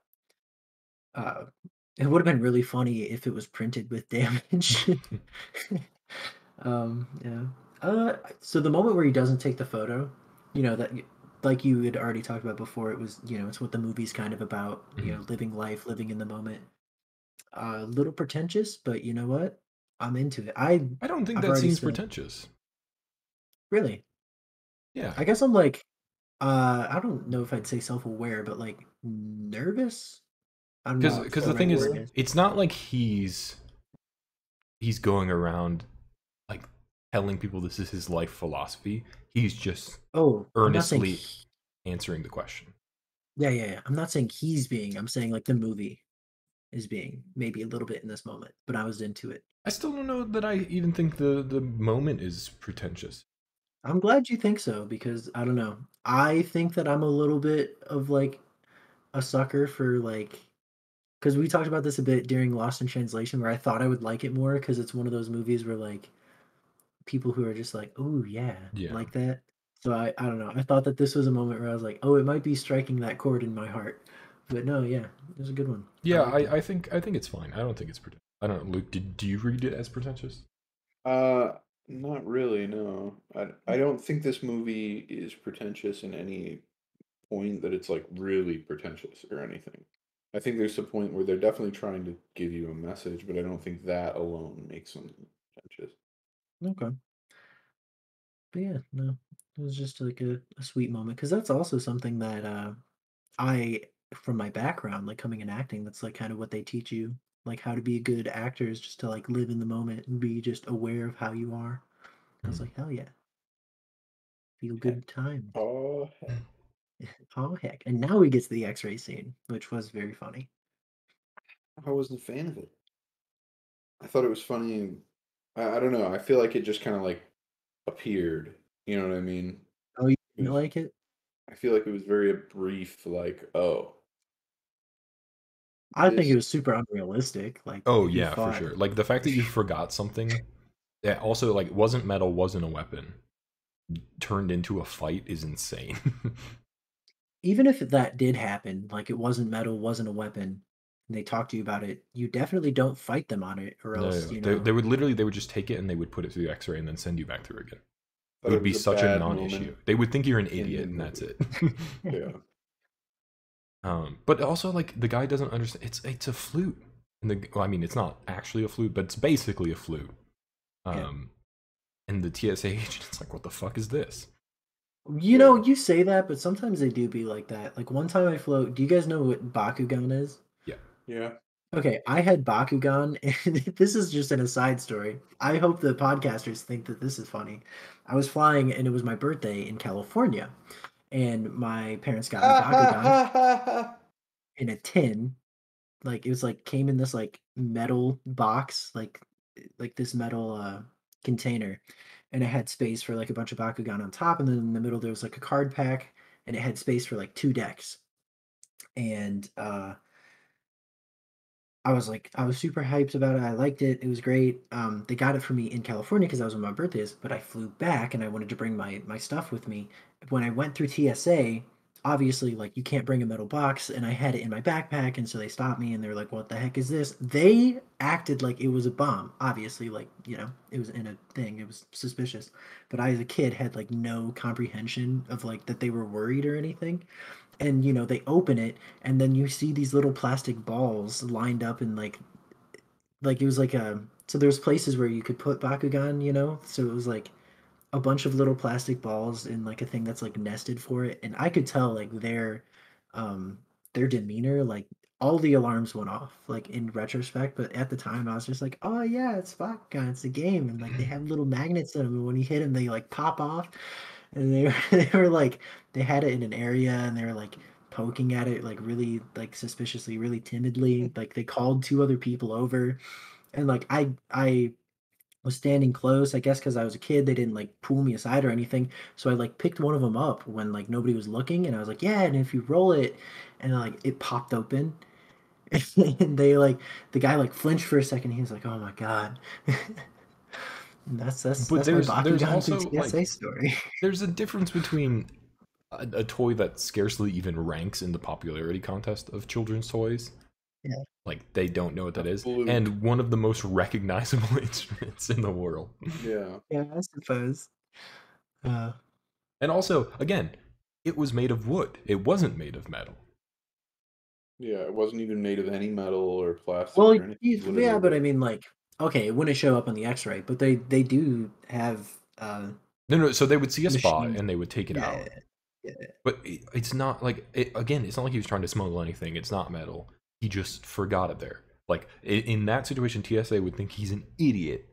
Uh, it would have been really funny if it was printed with damage. [laughs] [laughs] um, yeah. Uh, so the moment where he doesn't take the photo, you know that, like you had already talked about before, it was you know it's what the movie's kind of about. You know, living life, living in the moment. A little pretentious, but you know what? I'm into it. I I don't think I've that seems said- pretentious. really, Yeah. I guess I'm like, uh, I don't know if I'd say self-aware, but like nervous. I'm because because the thing what is word is. it's not like he's he's going around telling people this is his life philosophy he's just oh, I'm not saying earnestly he- answering the question Yeah, yeah, yeah. I'm not saying he's being. I'm saying like the movie is being maybe a little bit in this moment, but I was into it. i still don't know that i even think the the moment is pretentious I'm glad you think so because I don't know. I think that I'm a little bit of like a sucker for like because we talked about this a bit during Lost in Translation where I thought I would like it more because it's one of those movies where like people who are just like, oh yeah, Yeah. like that. So I I don't know. I thought that this was a moment where I was like, oh, it might be striking that chord in my heart. But no, yeah, it was a good one. yeah liked it. i i think i think it's fine i don't think it's pretentious i don't know luke did do you read it as pretentious Uh, not really. No, I I don't think this movie is pretentious in any point that it's like really pretentious or anything. I think there's a point where they're definitely trying to give you a message, but I don't think that alone makes them pretentious. Okay. But yeah, no, it was just like a, a sweet moment because that's also something that uh, I, from my background, like coming in acting, that's like kind of what they teach you, like how to be a good actor is just to like live in the moment and be just aware of how you are. I was Mhm. like, hell yeah, feel good time. Oh, [laughs] Oh heck! And now we get to the X-ray scene, which was very funny. I wasn't a fan of it. I thought it was funny. And- I, I don't know. I feel like it just kind of like appeared. You know what I mean? Oh, you didn't like it? I feel like it was very brief. Like, oh, I think it was super unrealistic. Like, oh if you yeah for sure like the fact that you [laughs] forgot something that also like wasn't metal wasn't a weapon turned into a fight is insane [laughs] even if that did happen, like it wasn't metal, wasn't a weapon, and they talk to you about it, you definitely don't fight them on it, or No, else no, you they, know. they would literally they would just take it and they would put it through the x-ray and then send you back through again thought it would be was such a bad non-issue moment. they would think you're an idiot and that's it Yeah. [laughs] um but also like the guy doesn't understand it's it's a flute and the well, i mean it's not actually a flute but it's basically a flute um Yeah. and the tsa [laughs] agent is like what the fuck is this you know, you say that, but sometimes they do be like that. Like one time I float. Do you guys know what Bakugan is? Yeah. Okay, I had Bakugan, [laughs] and this is just an aside story. I hope the podcasters think that this is funny. I was flying, and it was my birthday in California, and my parents got me Bakugan. [laughs] in a tin. Like it was like came in this like metal box, like like this metal uh container, and it had space for like a bunch of Bakugan on top, and then in the middle there was like a card pack, and it had space for like two decks. And uh I was like, I was super hyped about it. I liked it. It was great. Um, they got it for me in California because that was when my birthday is. But I flew back and I wanted to bring my my stuff with me. When I went through TSA, obviously, like you can't bring a metal box, and I had it in my backpack, and so they stopped me and they're like, "What the heck is this?" They acted like it was a bomb. Obviously, like you know, it was in a thing. It was suspicious. But I, as a kid, had like no comprehension of like that they were worried or anything and you know they open it and then you see these little plastic balls lined up in like like it was like a so there's places where you could put bakugan you know? So it was like a bunch of little plastic balls in like a thing that's like nested for it and i could tell like their um their demeanor like all the alarms went off like in retrospect but at the time i was just like oh yeah it's bakugan it's a game and like they have little magnets in them and when you hit them they like pop off and they were, [laughs] they were like they had it in an area and they were like poking at it like really like suspiciously really timidly. Hmm. Like they called two other people over. And like i i was standing close i guess because i was a kid they didn't like pull me aside or anything. So i like picked one of them up when like nobody was looking and i was like yeah and if you roll it and like it popped open. [laughs] And they like the guy like flinched for a second he was like oh my god. [laughs] And that's that's But that's there's- my there's also, like- story. There's a difference between a, a toy that scarcely even ranks in the popularity contest of children's toys. Yeah. Like they don't know what that is, Blue. and one of the most [laughs] recognizable [laughs] instruments in the world. Yeah. yeah, I suppose. Uh, And also, again, it was made of wood. It wasn't made of metal. Yeah. It wasn't even made of any metal or plastic. well, or anything. y- It yeah, but I mean, like, okay, it wouldn't show up on the X-ray, but they they do have. Uh, No, no. So they would see a spot and they would take it yeah, out. Yeah, But it's not like it, again. It's not like he was trying to smuggle anything. It's not metal. He just forgot it there. Like i- in that situation, TSA would think he's an idiot.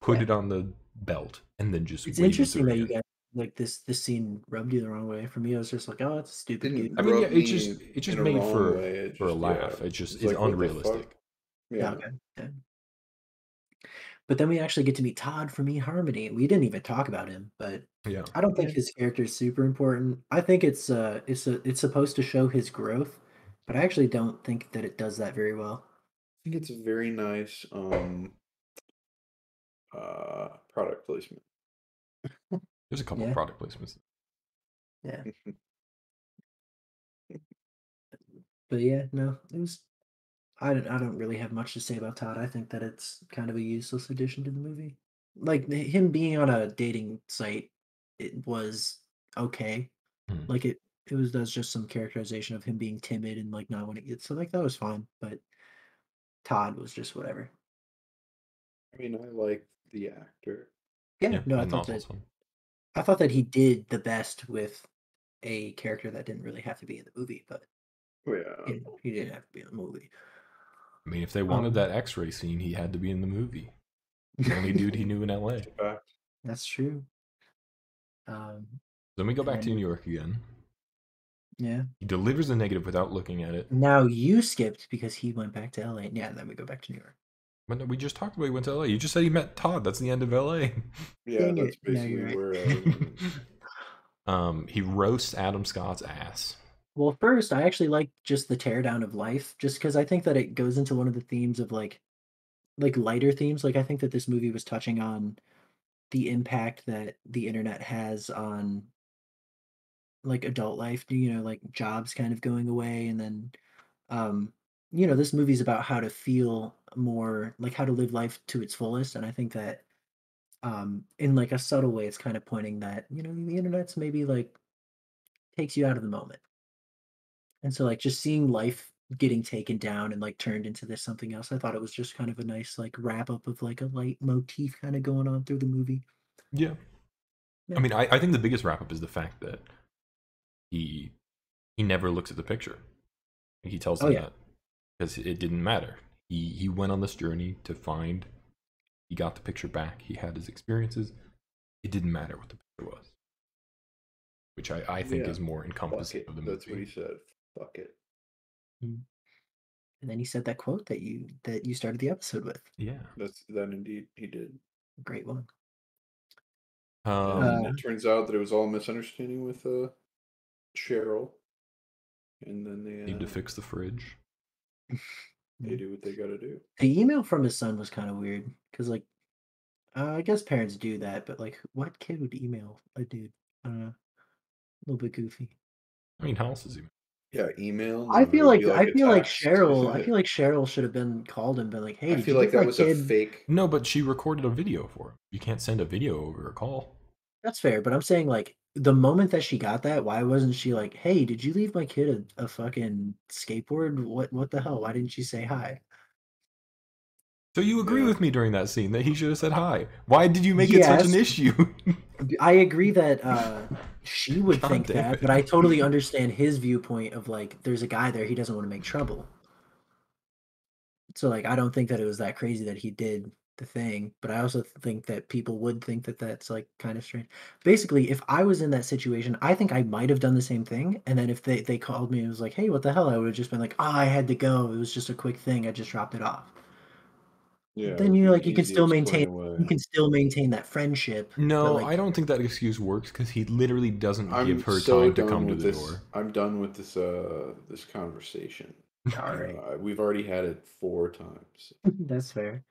Put Yeah. it on the belt and then just. it's interesting through that you guys like this. This scene rubbed you the wrong way. For me, I was just like, oh, it's a stupid Didn't game. I mean, yeah, rub it's just- it's just made for- way. It for a laugh. yeah, It's just- it's it's like, what unrealistic. Yeah, Yeah. okay. Yeah. But then we actually get to meet Todd from eHarmony. We didn't even talk about him, but Yeah. I don't think his character is super important. I think it's uh it's a, it's supposed to show his growth, but I actually don't think that it does that very well. I think it's a very nice um uh product placement. There's a couple Yeah. product placements. Yeah. [laughs] but yeah, no, it was. I don't. I don't really have much to say about Todd. I think that it's kind of a useless addition to the movie. Like him being on a dating site, it was okay. Hmm. Like it. It was does just some characterization of him being timid and like not wanting it. So like that was fine. But Todd was just whatever. I mean, I like the actor. Yeah. Yeah, no, I thought also- that. I thought that he did the best with a character that didn't really have to be in the movie, but yeah. he, he didn't have to be in the movie. I mean, if they wanted Um, that X-ray scene, he had to be in the movie. [laughs] The only dude he knew in LA. That's true. Um, Then we go back to New York again. yeah. He delivers the negative without looking at it. Now you skipped because he went back to LA. Yeah, and then we go back to New York. But no, we just talked about he went to LA. You just said he met Todd. That's the end of LA. [laughs] Yeah, Dang that's it. Basically you're right. where I [laughs] um, he roasts Adam Scott's ass. Well, first, I actually like just the teardown of life, just because I think that it goes into one of the themes of like, like lighter themes. Like I think that this movie was touching on the impact that the internet has on like adult life. You know, like jobs kind of going away, and then, um, you know, this movie's about how to feel more, like how to live life to its fullest. And I think that, um, in like a subtle way, it's kind of pointing that you know the internet's maybe like takes you out of the moment. And so like just seeing life getting taken down and like turned into this something else, I thought it was just kind of a nice like wrap up of like a leitmotif kind of going on through the movie. Yeah. Yeah. I mean, I, I think the biggest wrap up is the fact that he he never looks at the picture. He tells Oh, yeah. that because it didn't matter. He he went on this journey to find. He got the picture back. He had his experiences. It didn't matter what the picture was, which I, I think Yeah. is more encompassing it. of the movie. That's what he said. Fuck it. And then he said that quote that you that you started the episode with. Yeah. That's that indeed he did. Great one. Um, and Uh, it turns out that it was all a misunderstanding with uh Cheryl. And then they need to uh, fix the fridge. [laughs] they do what they gotta do. The email from his son was kind of weird because, like, uh, I guess parents do that, but like, what kid would email a dude? I don't know. A little bit goofy. I mean, how else is he? Yeah, email. I feel it would like I feel like text. Cheryl. I [laughs] feel like Cheryl should have been called and been like, "Hey, I feel like that was kid?" a fake. No, but she recorded a video for him. You can't send a video over a call. That's fair, but I'm saying like the moment that she got that, why wasn't she like, "Hey, did you leave my kid a, a fucking skateboard? What what the hell? Why didn't she say hi?" So you agree with me during that scene that he should have said hi. Why did you make it such an Yes. issue? [laughs] I agree that uh, she would God think that, it. but I totally understand his viewpoint of like, there's a guy there, he doesn't want to make trouble. So like, I don't think that it was that crazy that he did the thing, but I also think that people would think that that's like kind of strange. Basically, if I was in that situation, I think I might have done the same thing. And then if they they called me and was like, "Hey, what the hell?" I would have just been like, "Oh, I had to go. It was just a quick thing. I just dropped it off." Yeah, then you be like you can still maintain away. you can still maintain that friendship. but, no, like, I don't think that excuse works because he literally doesn't I'm give her so time to done come to with the this. door. I'm done with this. Uh, this conversation. [laughs] All right, Uh, we've already had it four times. [laughs] that's fair.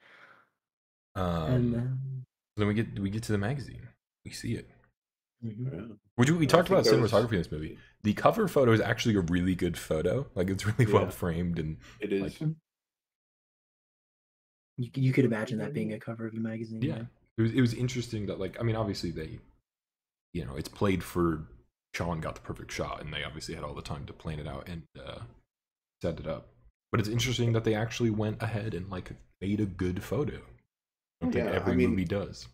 Um, and then, then we get we get to the magazine. We see it. Mhm. Yeah. Which we I talked about that was- cinematography in this movie. The cover photo is actually a really good photo. Like it's really Yeah. well framed and It is. Like- you, you could imagine that being a cover of a magazine. yeah. It was it was interesting that like I mean obviously they you know, it's played for Sean got the perfect shot and they obviously had all the time to plan it out and uh set it up. But it's interesting that they actually went ahead and like made a good photo. I don't think Yeah, I every mean- movie does.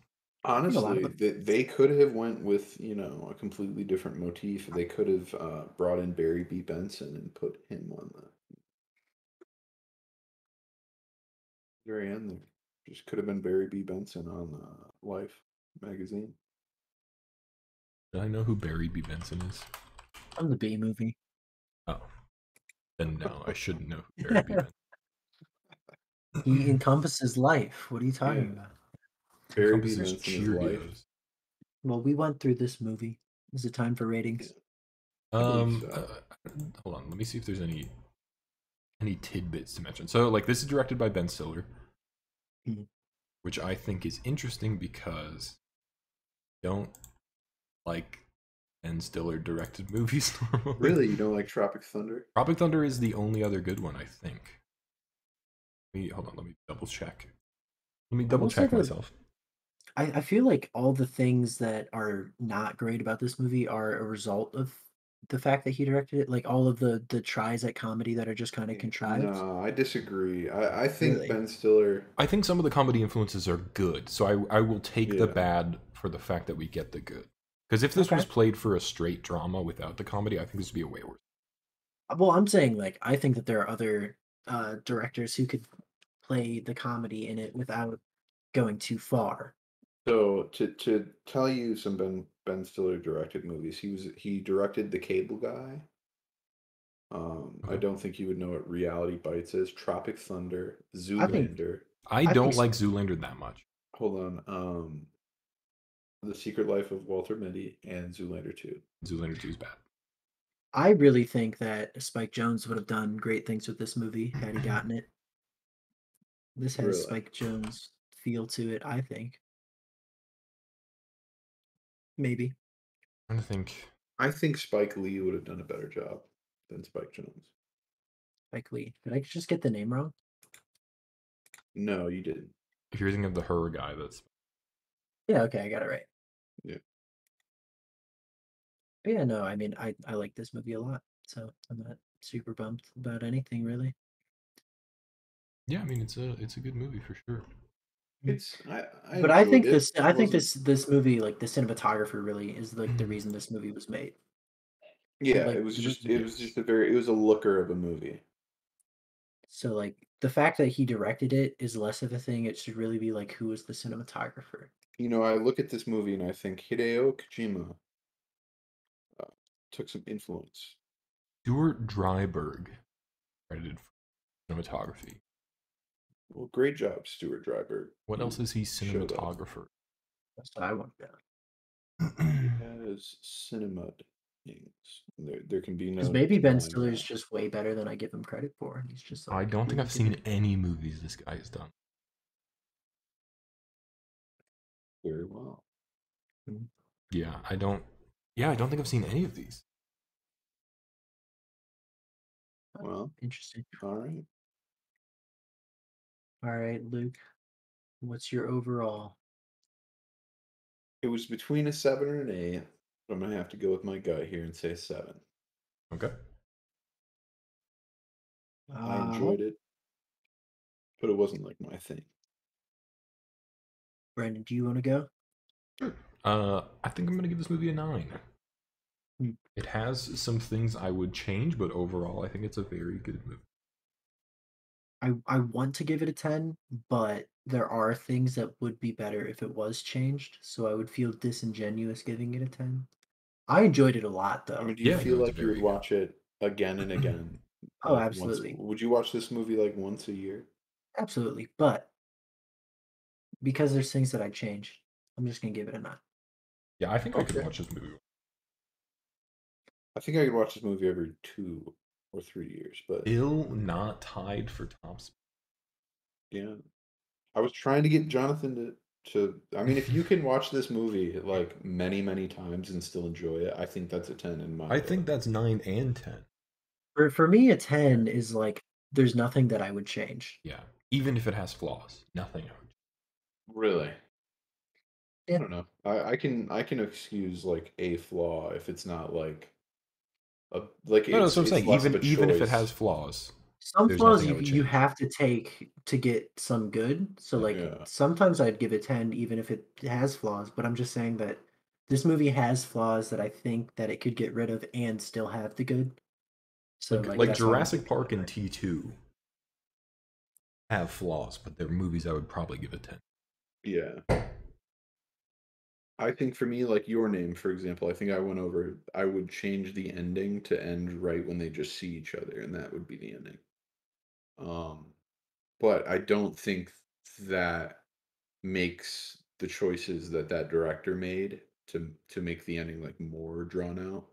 Honestly, they, they could have went with you know a completely different motif. They could have uh, brought in Barry B. Benson and put him on the very end. There, just could have been Barry B. Benson on uh, Life magazine. Do I know who Barry B. Benson is? From the B movie. Oh. Then no, I shouldn't know who Barry B. Benson [laughs] He encompasses life. What are you talking Yeah. about? Barry B. encompasses Benson is Life. Cheerios. Well, we went through this movie. Is it time for ratings? believe Um, so. uh, hold on. Let me see if there's any any tidbits to mention. So, like, this is directed by Ben Stiller, Mhm. which I think is interesting because I don't like Ben Stiller directed [laughs] movies normally. Really, you don't like Tropic Thunder? Tropic Thunder is the only other good one, I think. Let me hold on. Let me double check. Let me double check myself. I, I feel like all the things that are not great about this movie are a result of the fact that he directed it. Like all of the the tries at comedy that are just kind of contrived. No, I disagree. I, I think Really? Ben Stiller. I think some of the comedy influences are good, so I I will take the bad for the fact that we get the good. Because if this was played for a straight drama without the comedy, I think this would be a way worse. Well, I'm saying like I think that there are other uh directors who could play the comedy in it without going too far. So to to tell you some Ben Ben Stiller directed movies, he was he directed The Cable Guy. Um, I don't think you would know what Reality Bites is. Tropic Thunder, I think- Zoolander. I, I don't think like Zoolander that much. Hold on. Um, The Secret Life of Walter Mitty and Zoolander Two. Zoolander 2 is bad. I really think that Spike Jonze would have done great things with this movie had he gotten it. This has Really? Spike Jonze feel to it, I think. Maybe. I'm trying to think. I think Spike Lee would have done a better job than Spike Jonze. Spike Lee. Did I just get the name wrong? No, you didn't. If you're thinking of the her guy, that's Yeah, okay, I got it right. Yeah. But yeah, no, I mean I, I like this movie a lot. So I'm not super bummed about anything really. yeah. I mean, it's a it's a good movie for sure. It's I. I but I think it. this It I think this this movie, like the cinematographer really is like the reason this movie was made. Yeah, like, it was just it was just a very it was a looker of a movie. So like the fact that he directed it is less of a thing. It should really be like who was the cinematographer. You know, I look at this movie and I think Hideo Kojima uh, took some influence. Stuart Dryburgh credited for cinematography. Well, great job, Stuart Driver. What else is he cinematographer? That's what I want to know. [clears throat] Has cinema things. There, there can be no. Because maybe Ben Stiller is just way better than I give him credit for. and He's just. I don't think I've seen good. any movies this guy has done. very well. Mm-hmm. Yeah, I don't. Yeah, I don't think I've seen any of these. Well, Interesting. all right. All right, Luke. What's your overall? It was between a seven and an eight, I'm gonna have to go with my gut here and say seven. Okay. I Uh, enjoyed it, but it wasn't like my thing. Brendon, do you want to go? Sure. Uh, I think I'm gonna give this movie a nine. Hmm. It has some things I would change, but overall, I think it's a very good movie. I I want to give it a 10, but there are things that would be better if it was changed, so I would feel disingenuous giving it a 10. I enjoyed it a lot though. I mean, do you Yeah, feel like you would good. watch it again and again? [clears throat] Oh, like, once- absolutely. would you watch this movie like once a year? Absolutely, but because there's things that I change, I'm just gonna give it a 9. Yeah, I think I could watch this movie. I think I could watch this movie every two or three years, but Still not tied for top spot. yeah, I was trying to get Jonathon to. To, I mean, if you can [laughs] watch this movie like many, many times and still enjoy it, I think that's a ten in my. I book. think that's nine and ten. For for me, a 10 is like there's nothing that I would change. Yeah, even if it has flaws, nothing. Really? Yeah. I don't know. I, I can I can excuse like a flaw if it's not like a like No, no, it's, that's what I'm saying. less Even of even if it has flaws, Some There's flaws you you have to take to get some good. So like Yeah. sometimes I'd give it 10 even if it has flaws, but I'm just saying that this movie has flaws that I think that it could get rid of and still have the good. So like, like, like that's why I'm Jurassic Park and. T two have flaws, but they're movies I would probably give a ten. Yeah. I think for me, like your name, for example, I think I went over. I would change the ending to end right when they just see each other, and that would be the ending. Um, but I don't think that makes the choices that that director made to to make the ending like more drawn out.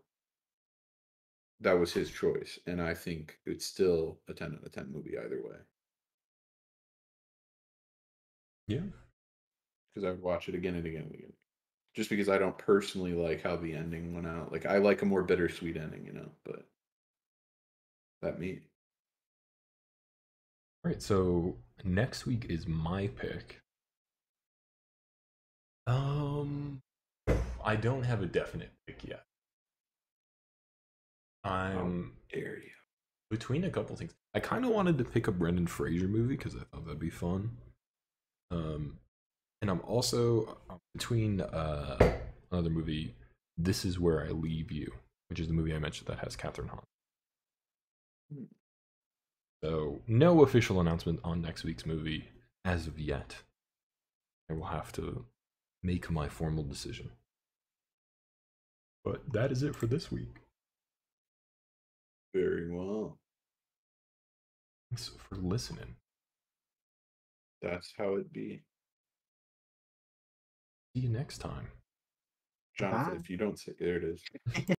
That was his choice, and I think it's still a ten out of ten movie either way. Yeah, because I would watch it again and again and again. Just because I don't personally like how the ending went out. Like I like a more bittersweet ending, you know, but that me. All right, so next week is my pick. Um, I don't have a definite pick yet. I'm Dare you. between a couple things. I kind of wanted to pick a Brendan Fraser movie because I thought that'd be fun. Um, and I'm also uh, between uh another movie, This Is Where I Leave You, which is the movie I mentioned that has Kathryn Hahn. Hmm. So no official announcement on next week's movie as of yet. I will have to make my formal decision. But that is it for this week. Very well. Thanks for listening. That's how it be. See you next time. Jonathon, Bye. if you don't say there it is. [laughs]